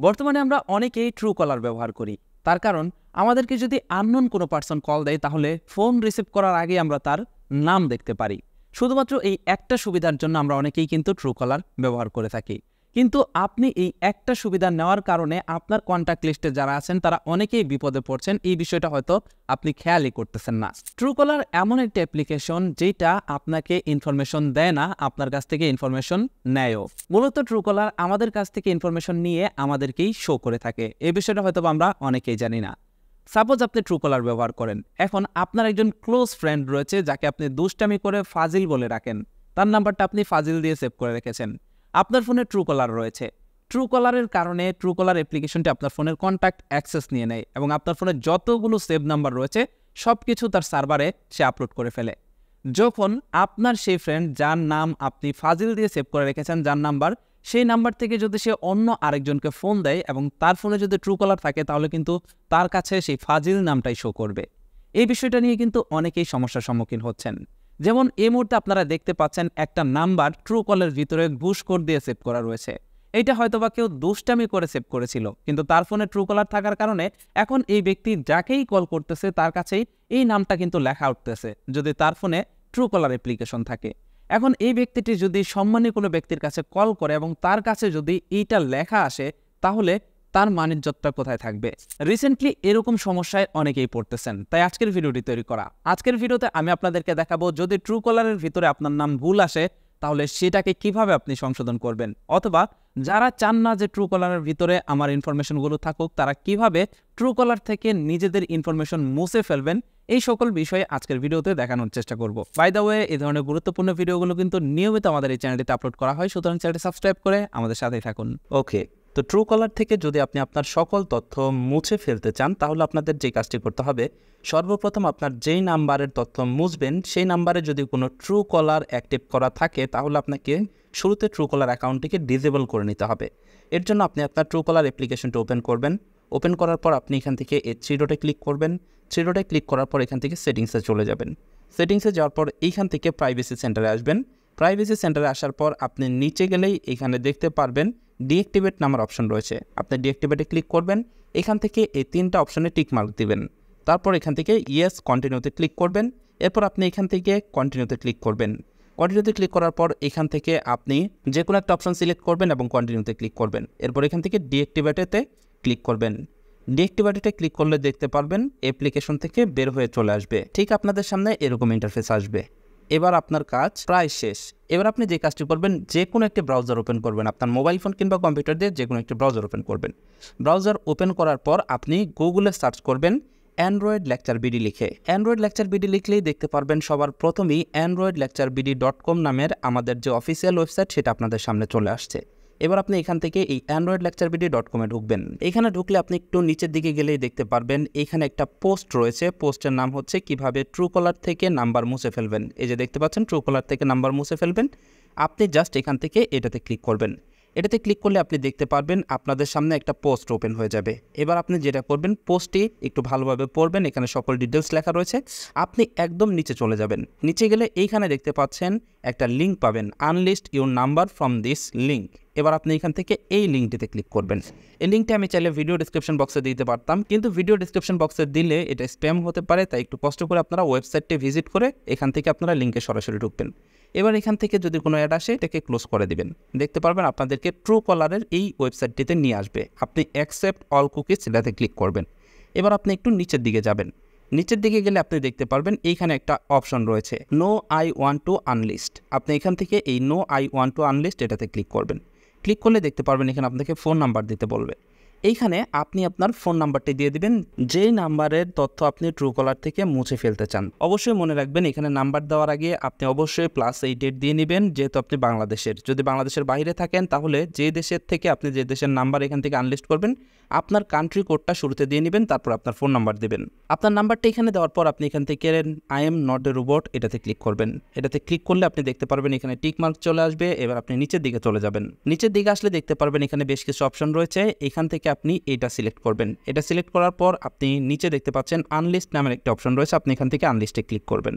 বর্তমানে আমরা অনেকেই ট্রু কলার ব্যবহার করি। তার কারণ, আমাদেরকে যদি আননোন কোনো পার্সন কল দেয়, তাহলে ফোন রিসিভ করার আগে আমরা তার নাম দেখতে পারি। শুধুমাত্র এই একটা সুবিধার জন্য আমরা অনেকেই কিন্তু ট্রু কলার ব্যবহার করে থাকি। কিন্তু আপনি এই একটা সুবিধা নেওয়ার কারণে আপনার কন্ট্যাক্ট লিস্টে যারা আছেন, তারা অনেকেই বিপদে পড়ছেন। এই বিষয়টা হয়তো আপনি খেয়ালই করতেছেন না। ট্রুকলার এমন একটা অ্যাপ্লিকেশন যেটা আপনাকে ইনফরমেশন দেয় না, আপনার কাছ থেকে ইনফরমেশন নেয়ও। মূলত ট্রুকলার আমাদের কাছ থেকে ইনফরমেশন নিয়ে আমাদেরকেই শো করে থাকে। এই বিষয়টা হয়তো আমরা অনেকেই জানি না। সাপোজ আপনি ট্রুকলার ব্যবহার করেন। এখন আপনার একজন ক্লোজ ফ্রেন্ড রয়েছে, যাকে আপনি দুষ্টামি করে ফাজিল বলে রাখেন তার নাম্বারটা আপনি ফাজিল দিয়ে সেভ করে রেখেছেন। আপনার ফোনে ট্রু কলার রয়েছে। ট্রু কলারের কারণে ট্রু কলার অ্যাপ্লিকেশনটি আপনার ফোনের কন্ট্যাক্ট অ্যাক্সেস নিয়ে নেয় এবং আপনার ফোনে যতগুলো সেভ নাম্বার রয়েছে সব কিছু তার সার্ভারে সে আপলোড করে ফেলে। যখন আপনার সেই ফ্রেন্ড যার নাম আপনি ফাজিল দিয়ে সেভ করে রেখেছেন, যার নাম্বার সেই নাম্বার থেকে যদি সে অন্য আরেকজনকে ফোন দেয় এবং তার ফোনে যদি ট্রু কলার থাকে, তাহলে কিন্তু তার কাছে সেই ফাজিল নামটাই শো করবে। এই বিষয়টা নিয়ে কিন্তু অনেকেই সমস্যার সম্মুখীন হচ্ছেন। যেমন এই মুহূর্তে আপনারা দেখতে পাচ্ছেন একটা নাম্বার ট্রু কলের ভিতরে ঘুষ কোড দিয়ে সেভ করা রয়েছে। এইটা হয়তোবা কেউ দুষ্টামি করে সেভ করেছিল, কিন্তু তার ফোনে ট্রু কলার থাকার কারণে এখন এই ব্যক্তি যাকেই কল করতেছে তার কাছেই এই নামটা কিন্তু লেখা উঠতেছে, যদি তার ফোনে ট্রু কলার অ্যাপ্লিকেশন থাকে। এখন এই ব্যক্তিটি যদি সম্মানী কোনো ব্যক্তির কাছে কল করে এবং তার কাছে যদি এইটা লেখা আসে, তাহলে তার মানিজ্যতটা কোথায় থাকবে? রিসেন্টলি এরকম সমস্যায় অনেকেই পড়তেছেন, তাই আজকের ভিডিওটি তৈরি করা। আজকের ভিডিওতে আমি আপনাদেরকে দেখাবো, যদি ট্রু কলারের ভিতরে আপনার নাম ভুল আসে, তাহলে সেটাকে কীভাবে আপনি সংশোধন করবেন? অথবা যারা চান না যে ট্রু কলারের ভিতরে আমার ইনফরমেশনগুলো থাকুক, তারা কীভাবে ট্রু কলার থেকে নিজেদের ইনফরমেশন মুছে ফেলবেন, এই সকল বিষয়ে আজকের ভিডিওতে দেখানোর চেষ্টা করব। বাই দ্য ওয়ে এই ধরনের গুরুত্বপূর্ণ ভিডিওগুলো কিন্তু নিয়মিত আমাদের এই চ্যানেলটিতে আপলোড করা হয়, সুতরাং চ্যানেলটি সাবস্ক্রাইব করে আমাদের সাথেই থাকুন। ওকে তো ট্রু কলার থেকে যদি আপনি আপনার সকল তথ্য মুছে ফেলতে চান, তাহলে আপনাদের যে কাজটি করতে হবে, সর্বপ্রথম আপনার যেই নাম্বারের তথ্য মুছবেন, সেই নাম্বারে যদি কোনো ট্রু কলার অ্যাক্টিভ করা থাকে, তাহলে আপনাকে শুরুতে ট্রু কলার অ্যাকাউন্টটিকে ডিজেবল করে নিতে হবে। এর জন্য আপনি আপনার ট্রু কলার অ্যাপ্লিকেশনটা ওপেন করবেন। ওপেন করার পর আপনি এখান থেকে এই থ্রি ডটে ক্লিক করবেন। থ্রি ডটে ক্লিক করার পর এখান থেকে সেটিংসে চলে যাবেন। সেটিংসে যাওয়ার পর এইখান থেকে প্রাইভেসি সেন্টারে আসবেন। প্রাইভেসি সেন্টারে আসার পর আপনি নিচে গেলেই এখানে দেখতে পারবেন ডিঅ্যাক্টিভেট নামার অপশন রয়েছে। আপনি ডিঅ্যাক্টিভেটে ক্লিক করবেন, এখান থেকে এই তিনটা অপশনে টিক মার্ক দিবেন। তারপর এখান থেকে ইয়েস কন্টিনিউতে ক্লিক করবেন। এরপর আপনি এখান থেকে কন্টিনিউতে ক্লিক করবেন। কন্টিনিউতে ক্লিক করার পর এখান থেকে আপনি যে কোনো একটা অপশন সিলেক্ট করবেন এবং কন্টিনিউতে ক্লিক করবেন। এরপর এখান থেকে ডিঅ্যাক্টিভেটেতে ক্লিক করবেন। ডিঅ্যাক্টিভেটেতে ক্লিক করলে দেখতে পারবেন অ্যাপ্লিকেশন থেকে বের হয়ে চলে আসবে। ঠিক আপনাদের সামনে এরকম ইন্টারফেস আসবে। এবার আপনার কাজ প্রায় শেষ। এবার আপনি যে কাজটি করবেন যে কোনো একটি ব্রাউজার ওপেন করবেন। আপনার মোবাইল ফোন কিংবা কম্পিউটার দিয়ে যে কোনো একটি ব্রাউজার ওপেন করবেন। ব্রাউজার ওপেন করার পর আপনি গুগলে সার্চ করবেন অ্যান্ড্রয়েড লেকচার বিডি লিখে। অ্যান্ড্রয়েড লেকচার বিডি লিখলেই দেখতে পারবেন সবার প্রথমেই android lecture BD dot com নামের আমাদের যে অফিসিয়াল ওয়েবসাইট সেটা আপনাদের সামনে চলে আসছে। এবার আপনি এখান থেকে এই অ্যান্ড্রয়েড লেকচার বিডি ডট কমে ঢুকবেন। এখানে ঢুকলে আপনি একটু নিচের দিকে গেলেই দেখতে পারবেন, এখানে একটা পোস্ট রয়েছে পোস্টের নাম হচ্ছে কীভাবে ট্রু কলার থেকে নাম্বার মুছে ফেলবেন। এই যে দেখতে পাচ্ছেন ট্রু কলার থেকে নাম্বার মুছে ফেলবেন। আপনি জাস্ট এখান থেকে এটাতে ক্লিক করবেন। এটাতে ক্লিক করলে আপনি দেখতে পারবেন আপনাদের সামনে একটা পোস্ট ওপেন হয়ে যাবে। এবার আপনি যেটা করবেন পোস্টটি একটু ভালোভাবে পড়বেন, এখানে সকল ডিটেলস লেখা রয়েছে। আপনি একদম নিচে চলে যাবেন। নিচে গেলে এইখানে দেখতে পাচ্ছেন একটা লিঙ্ক পাবেন unlist your number from this link এবার আপনি এখান থেকে এই লিঙ্কটিতে ক্লিক করবেন। এই লিঙ্কটি আমি চাইলে ভিডিও ডিসক্রিপশন বক্সে দিতে পারতাম, কিন্তু ভিডিও ডিসক্রিপশন বক্সে দিলে এটা স্প্যাম হতে পারে, তাই একটু কষ্ট করে আপনারা ওয়েবসাইটটি ভিজিট করে এখান থেকে আপনারা লিঙ্কে সরাসরি ঢুকবেন। এবার এখান থেকে যদি কোনো অ্যাড আসে, এটাকে ক্লোজ করে দিবেন। দেখতে পারবেন আপনাদেরকে ট্রু কলারের এই ওয়েবসাইটটিতে নিয়ে আসবে। আপনি অ্যাকসেপ্ট অল কুকিজ সেটাতে ক্লিক করবেন। এবার আপনি একটু নিচের দিকে যাবেন। নিচের দিকে গেলে আপনি দেখতে পারবেন এইখানে একটা অপশন রয়েছে no I want to unlist আপনি এখান থেকে এই no I want to unlist এটাতে ক্লিক করবেন। ক্লিক করলে দেখতে পারবেন এখানে আপনাকে ফোন নাম্বার দিতে বলবে। এইখানে আপনি আপনার ফোন নাম্বারটি দিয়ে দিবেন, যেই নাম্বারের তথ্য আপনি ট্রু কলার থেকে মুছে ফেলতে চান। অবশ্যই মনে রাখবেন, এখানে নাম্বার দেওয়ার আগে আপনি অবশ্যই প্লাস এই ডেট দিয়ে নেবেন, যেহেতু আপনি বাংলাদেশের। যদি বাংলাদেশের বাইরে থাকেন, তাহলে যে দেশের থেকে আপনি যে দেশের নাম্বার এখান থেকে আনলিস্ট করবেন, আপনার কান্ট্রি কোডটা শুরুতে দিয়ে নেবেন, তারপর আপনার ফোন নাম্বার দেবেন। আপনার নাম্বারটা এখানে দেওয়ার পর আপনি এখান থেকে I am not a robot এটাতে ক্লিক করবেন। এটাতে ক্লিক করলে আপনি দেখতে পারবেন এখানে টিক মার্ক চলে আসবে, এবার আপনি নিচের দিকে চলে যাবেন। নিচের দিকে আসলে দেখতে পারবেন এখানে বেশ কিছু অপশন রয়েছে। এখান থেকে আপনি এটা সিলেক্ট করবেন। এটা সিলেক্ট করার পর আপনি নিচে দেখতে পাচ্ছেন আনলিস্ট নামের একটা অপশন রয়েছে। আপনি এখান থেকে আনলিস্টে ক্লিক করবেন।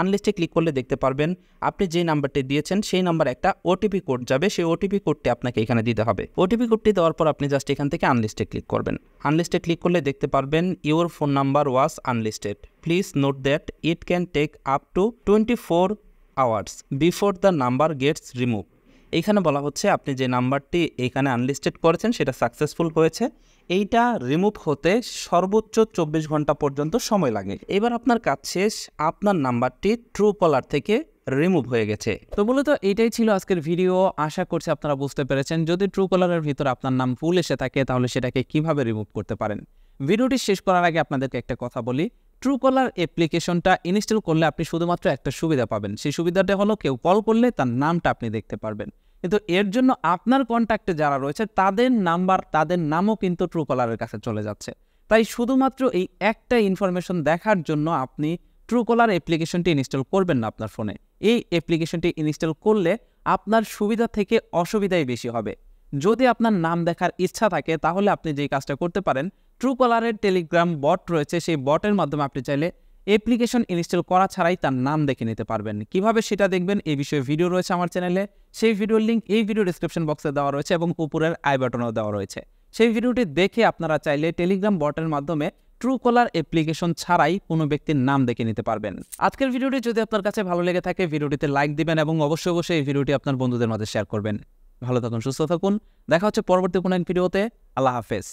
আনলিস্টে ক্লিক করলে দেখতে পারবেন আপনি যে নাম্বারটি দিয়েছেন সেই নাম্বার একটা ওটিপি কোড যাবে। সেই ওটিপি কোডটি আপনাকে এখানে দিতে হবে। ওটিপি কোডটি দেওয়ার পর আপনি জাস্ট এখান থেকে আনলিস্টে ক্লিক করবেন। আনলিস্টে ক্লিক করলে দেখতে পারবেন your phone number was unlisted please note that it can take up to twenty four hours before the number gets remove এইখানে বলা হচ্ছে আপনি যে নাম্বারটি এখানে আনলিস্টেড করেছেন, সেটা সাকসেসফুল হয়েছে। এইটা রিমুভ হতে সর্বোচ্চ চব্বিশ ঘণ্টা পর্যন্ত সময় লাগে। এবার আপনার কাজ শেষ, আপনার নাম্বারটি ট্রু কলার থেকে রিমুভ হয়ে গেছে। তো মূলত এটাই ছিল আজকের ভিডিও আশা করছি আপনারা বুঝতে পেরেছেন, যদি ট্রু কলারের ভিতর আপনার নাম ভুল এসে থাকে, তাহলে সেটাকে কীভাবে রিমুভ করতে পারেন? ভিডিওটি শেষ করার আগে আপনাদেরকে একটা কথা বলি। ট্রু কলার অ্যাপ্লিকেশনটা ইনস্টল করলে আপনি শুধুমাত্র একটা সুবিধা পাবেন। সেই সুবিধাটা হলো কেউ কল করলে তার নামটা আপনি দেখতে পারবেন। কিন্তু এর জন্য আপনার কন্ট্যাক্টে যারা রয়েছে, তাদের নাম্বার তাদের নামও কিন্তু ট্রু কলারের কাছে চলে যাচ্ছে। তাই শুধুমাত্র এই একটা ইনফরমেশন দেখার জন্য আপনি ট্রু কলার অ্যাপ্লিকেশনটি ইনস্টল করবেন না আপনার ফোনে এই অ্যাপ্লিকেশনটি ইনস্টল করলে আপনার সুবিধা থেকে অসুবিধাই বেশি হবে। যদি আপনার নাম দেখার ইচ্ছা থাকে, তাহলে আপনি যেই কাজটা করতে পারেন ট্রু কলারের টেলিগ্রাম বট রয়েছে, সেই বটের মাধ্যমে আপনি চাইলে অ্যাপ্লিকেশন ইনস্টল করা ছাড়াই তার নাম দেখে নিতে পারবেন। কীভাবে সেটা দেখবেন এই বিষয়ে ভিডিও রয়েছে আমার চ্যানেলে সেই ভিডিওর লিঙ্ক এই ভিডিও ডিসক্রিপশন বক্সে দেওয়া রয়েছে এবং উপরের আই বাটনও দেওয়া রয়েছে। সেই ভিডিওটি দেখে আপনারা চাইলে টেলিগ্রাম বটের মাধ্যমে ট্রু কলার অ্যাপ্লিকেশন ছাড়াই কোনো ব্যক্তির নাম দেখে নিতে পারবেন। আজকের ভিডিওটি যদি আপনার কাছে ভালো লেগে থাকে ভিডিওটিতে লাইক দিবেন এবং অবশ্যই অবশ্যই এই ভিডিওটি আপনার বন্ধুদের মাঝে শেয়ার করবেন। ভালো থাকুন, সুস্থ থাকুন। দেখা হচ্ছে পরবর্তী কোনো এক ভিডিওতে আল্লাহ হাফেজ।